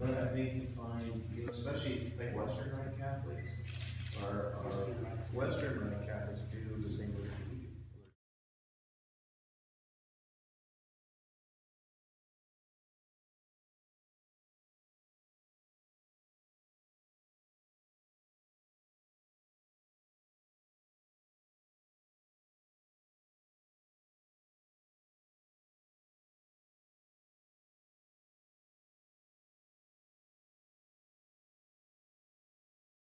But I think you find, you know, especially like Western Rite Catholics, or, or Western Rite